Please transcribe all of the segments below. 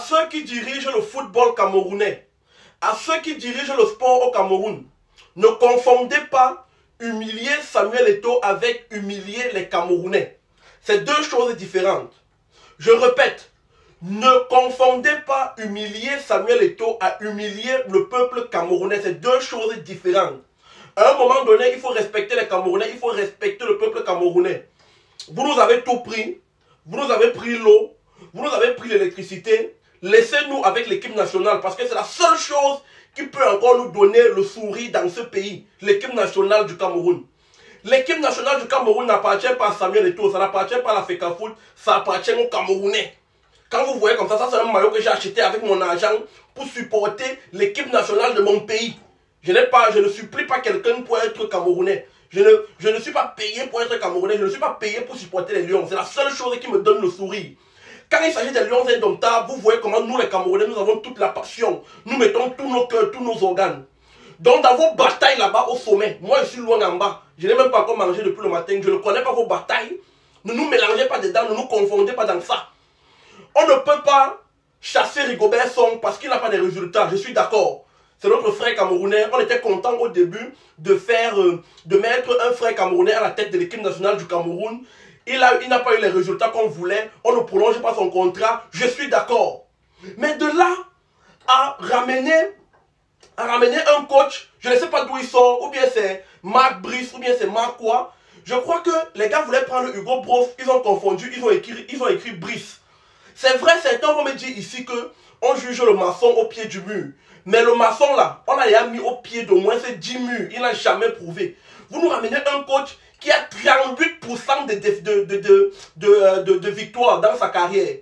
ceux qui dirigent le football camerounais, à ceux qui dirigent le sport au Cameroun, ne confondez pas humilier Samuel Eto'o avec humilier les Camerounais. C'est deux choses différentes. Je répète, ne confondez pas humilier Samuel Eto'o à humilier le peuple camerounais. C'est deux choses différentes. À un moment donné, il faut respecter les Camerounais, il faut respecter le peuple camerounais. Vous nous avez tout pris. Vous nous avez pris l'eau. Vous nous avez pris l'électricité. Laissez-nous avec l'équipe nationale parce que c'est la seule chose qui peut encore nous donner le sourire dans ce pays. L'équipe nationale du Cameroun. L'équipe nationale du Cameroun n'appartient pas à Samuel Eto'o, ça n'appartient pas à la FECA Foot, ça appartient aux Camerounais. Quand vous voyez comme ça, ça c'est un maillot que j'ai acheté avec mon argent pour supporter l'équipe nationale de mon pays. Je, pas, je ne supplie pas quelqu'un pour être Camerounais. Je ne, je ne suis pas payé pour être Camerounais. Je ne suis pas payé pour supporter les Lions. C'est la seule chose qui me donne le sourire. Quand il s'agit des Lions indomptables, vous voyez comment nous les Camerounais, nous avons toute la passion. Nous mettons tous nos cœurs, tous nos organes. Donc dans vos batailles là-bas au sommet, moi je suis loin en bas. Je n'ai même pas encore mangé depuis le matin. Je ne connais pas vos batailles. Ne nous mélangez pas dedans, ne nous confondez pas dans ça. On ne peut pas chasser Rigobert Song parce qu'il n'a pas de résultats. Je suis d'accord. C'est notre frère camerounais. On était content au début de faire, euh, de mettre un frère camerounais à la tête de l'équipe nationale du Cameroun. Il n'a pas eu les résultats qu'on voulait. On ne prolonge pas son contrat. Je suis d'accord. Mais de là à ramener, à ramener un coach, je ne sais pas d'où il sort, ou bien c'est Marc Brice, ou bien c'est Marc quoi. Je crois que les gars voulaient prendre Hugo Broff, ils ont confondu, ils ont écrit, ils ont écrit Brice. C'est vrai, certains vont me dire ici que on juge le maçon au pied du mur. Mais le maçon là, on l'a mis au pied d'au moins ces 10 murs. Il n'a jamais prouvé. Vous nous ramenez un coach qui a 38% de, de, euh, de, de, victoires dans sa carrière.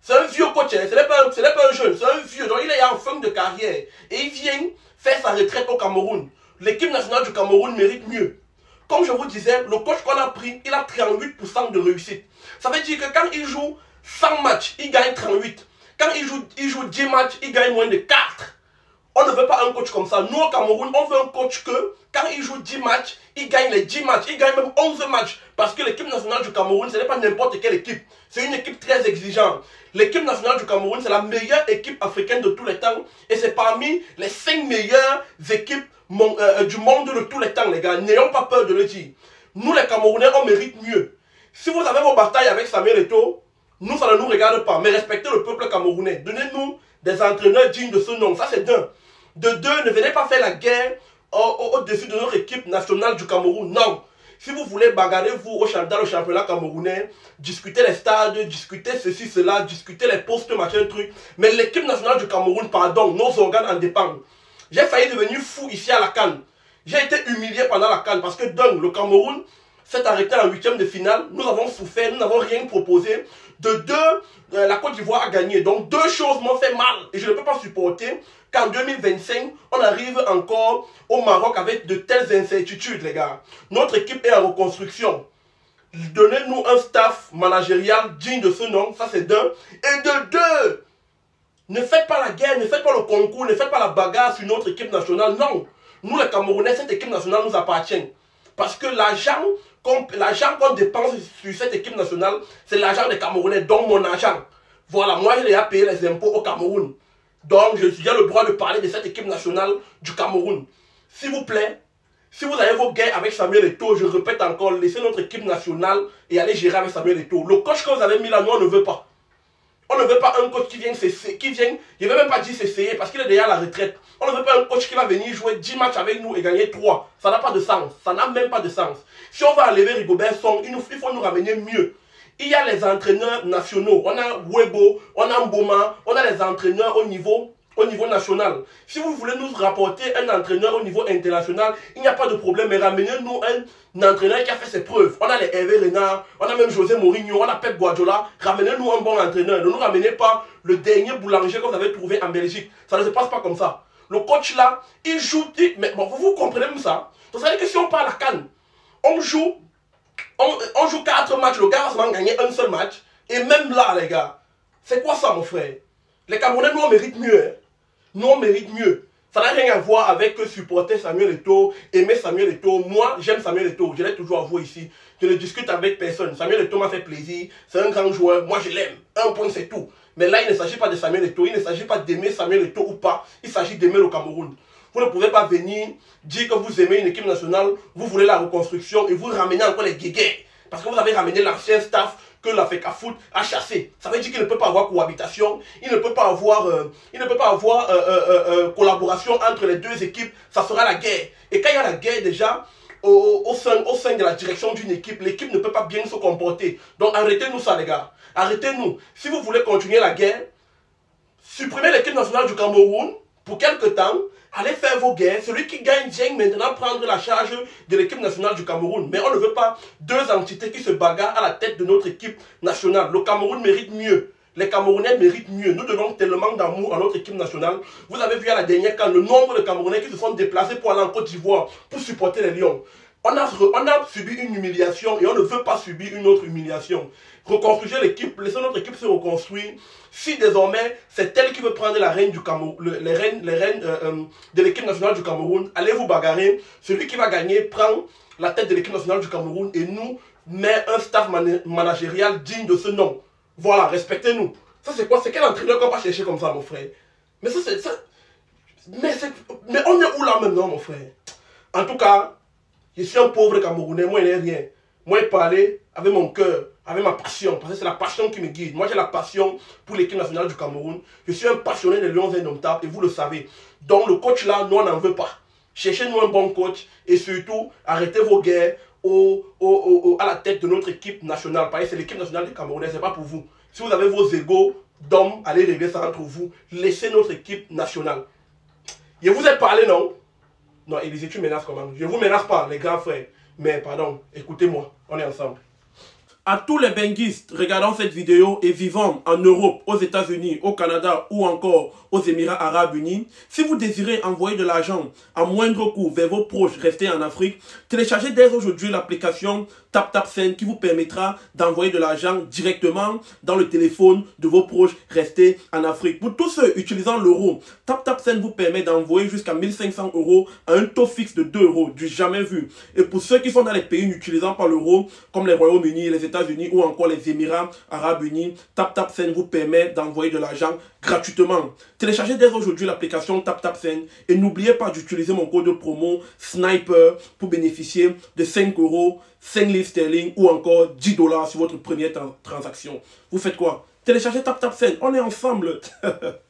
C'est un vieux coach, hein. ce n'est pas, pas, un jeune, c'est un vieux. Donc il est en fin de carrière. Et il vient faire sa retraite au Cameroun. L'équipe nationale du Cameroun mérite mieux. Comme je vous disais, le coach qu'on a pris, il a 38% de réussite. Ça veut dire que quand il joue 100 matchs, il gagne 38. Quand il joue, il joue 10 matchs, il gagne moins de 4. On ne veut pas un coach comme ça. Nous, au Cameroun, on veut un coach que, quand il joue 10 matchs, il gagne les 10 matchs. Il gagne même 11 matchs. Parce que l'équipe nationale du Cameroun, ce n'est pas n'importe quelle équipe. C'est une équipe très exigeante. L'équipe nationale du Cameroun, c'est la meilleure équipe africaine de tous les temps. Et c'est parmi les 5 meilleures équipes euh, du monde de tous les temps, les gars. N'ayons pas peur de le dire. Nous, les Camerounais, on mérite mieux. Si vous avez vos batailles avec Samuel Eto'o, nous, ça ne nous regarde pas. Mais respectez le peuple camerounais. Donnez-nous des entraîneurs dignes de ce nom. Ça, c'est d'un. De deux, ne venez pas faire la guerre au-dessus de notre équipe nationale du Cameroun. Non. Si vous voulez bagarrer, vous, au, dans le championnat camerounais, discuter les stades, discuter ceci, cela, discuter les postes, machin, truc. Mais l'équipe nationale du Cameroun, pardon, nos organes en dépendent. J'ai failli devenir fou ici à la Cannes. J'ai été humilié pendant la Cannes parce que, donc, le Cameroun s'est arrêté en huitième de finale. Nous avons souffert, nous n'avons rien proposé. De deux, euh, la Côte d'Ivoire a gagné. Donc, deux choses m'ont fait mal et je ne peux pas supporter qu'en 2025, on arrive encore au Maroc avec de telles incertitudes, les gars. Notre équipe est en reconstruction. Donnez-nous un staff managérial digne de ce nom, ça c'est d'un. Et de deux, ne faites pas la guerre, ne faites pas le concours, ne faites pas la bagarre sur notre équipe nationale. Non, nous les Camerounais, cette équipe nationale nous appartient. Parce que l'argent qu'on dépense sur cette équipe nationale, c'est l'argent des Camerounais, donc mon argent. Voilà, moi je l'ai payé les impôts au Cameroun. Donc, j'ai le droit de parler de cette équipe nationale du Cameroun. S'il vous plaît, si vous avez vos guerres avec Samuel Eto'o, je répète encore, laissez notre équipe nationale et allez gérer avec Samuel Eto'o. Le coach que vous avez mis là, nous, on ne veut pas. On ne veut pas un coach qui s'essayer, qui vient, il ne veut même pas dire s'essayer parce qu'il est déjà à la retraite. On ne veut pas un coach qui va venir jouer 10 matchs avec nous et gagner 3. Ça n'a pas de sens. Ça n'a même pas de sens. Si on va enlever Rigobert Song, il, il faut nous ramener mieux. Il y a les entraîneurs nationaux. On a Webo, on a Mboma, on a les entraîneurs au niveau, au niveau national. Si vous voulez nous rapporter un entraîneur au niveau international, il n'y a pas de problème. Mais ramenez-nous un, entraîneur qui a fait ses preuves. On a les Hervé Renard, on a même José Mourinho, on a Pep Guardiola. Ramenez-nous un bon entraîneur. Ne nous ramenez pas le dernier boulanger que vous avez trouvé en Belgique. Ça ne se passe pas comme ça. Le coach là, il joue. mais bon, vous, comprenez même ça. Ça veut dire que si on parle à Cannes, on joue on, joue 4 matchs, le gars va gagner un seul match. Et même là, les gars, c'est quoi ça, mon frère? Les Camerounais, nous, on mérite mieux. Hein. Nous, on mérite mieux. Ça n'a rien à voir avec supporter Samuel Eto'o, aimer Samuel Eto'o. Moi, j'aime Samuel Eto'o. Je l'ai toujours avoué ici. Je ne discute avec personne. Samuel Eto'o m'a fait plaisir. C'est un grand joueur. Moi, je l'aime. Un point, c'est tout. Mais là, il ne s'agit pas de Samuel Eto'o, il ne s'agit pas d'aimer Samuel Eto'o ou pas, il s'agit d'aimer le Cameroun. Vous ne pouvez pas venir dire que vous aimez une équipe nationale, vous voulez la reconstruction et vous ramenez encore les guéguets. Parce que vous avez ramené l'ancien staff que la FECAFOOT a chassé. Ça veut dire qu'il ne peut pas avoir cohabitation, il ne peut pas avoir, euh, il ne peut pas avoir euh, euh, collaboration entre les deux équipes. Ça sera la guerre. Et quand il y a la guerre déjà, au, au, sein, au sein de la direction d'une équipe, l'équipe ne peut pas bien se comporter. Donc arrêtez-nous ça les gars. Arrêtez-nous. Si vous voulez continuer la guerre, supprimez l'équipe nationale du Cameroun pour quelque temps, allez faire vos guerres. Celui qui gagne vient maintenant prendre la charge de l'équipe nationale du Cameroun. Mais on ne veut pas deux entités qui se bagarrent à la tête de notre équipe nationale. Le Cameroun mérite mieux. Les Camerounais méritent mieux. Nous donnons tellement d'amour à notre équipe nationale. Vous avez vu à la dernière quand le nombre de Camerounais qui se sont déplacés pour aller en Côte d'Ivoire pour supporter les Lions. On a, subi une humiliation et on ne veut pas subir une autre humiliation. Reconstruire l'équipe, laissez notre équipe se reconstruire. Si désormais c'est elle qui veut prendre la reine du Cameroun, euh, euh, de l'équipe nationale du Cameroun, allez vous bagarrer? Celui qui va gagner prend la tête de l'équipe nationale du Cameroun et nous met un staff managérial digne de ce nom. Voilà, respectez-nous. Ça c'est quoi? C'est quel entraîneur qu'on va chercher comme ça, mon frère? Mais ça c'est... Mais, mais on est où là maintenant, mon frère? En tout cas, je suis un pauvre Camerounais, moi, il n'est rien. Moi, il parlait avec mon cœur, avec ma passion, parce que c'est la passion qui me guide. Moi, j'ai la passion pour l'équipe nationale du Cameroun. Je suis un passionné des Lions Indomptables, et vous le savez. Donc, le coach là, nous, on n'en veut pas. Cherchez-nous un bon coach, et surtout, arrêtez vos guerres au, au, à la tête de notre équipe nationale. Parce que c'est l'équipe nationale du Cameroun, c'est pas pour vous. Si vous avez vos égaux d'hommes, allez régler ça entre vous. Laissez notre équipe nationale. Je vous ai parlé, non? Non, Élisée, tu menaces comment Je ne vous menace pas, les grands frères. Mais pardon, écoutez-moi, on est ensemble. À tous les benguistes regardant cette vidéo et vivant en Europe, aux États-Unis, au Canada ou encore aux Émirats Arabes Unis, si vous désirez envoyer de l'argent à moindre coût vers vos proches restés en Afrique, téléchargez dès aujourd'hui l'application TapTapSend qui vous permettra d'envoyer de l'argent directement dans le téléphone de vos proches restés en Afrique. Pour tous ceux utilisant l'euro, TapTapSend vous permet d'envoyer jusqu'à 1500 euros à un taux fixe de 2 euros, du jamais vu. Et pour ceux qui sont dans les pays n'utilisant pas l'euro, comme les Royaumes-Unis, les États-Unis ou encore les Émirats Arabes Unis, TapTapSend vous permet d'envoyer de l'argent gratuitement. Téléchargez dès aujourd'hui l'application TapTapSend et n'oubliez pas d'utiliser mon code de promo SNIPER pour bénéficier de 5 euros, 5 livres sterling ou encore 10 dollars sur votre première transaction. Vous faites quoi? Téléchargez TapTapSend, on est ensemble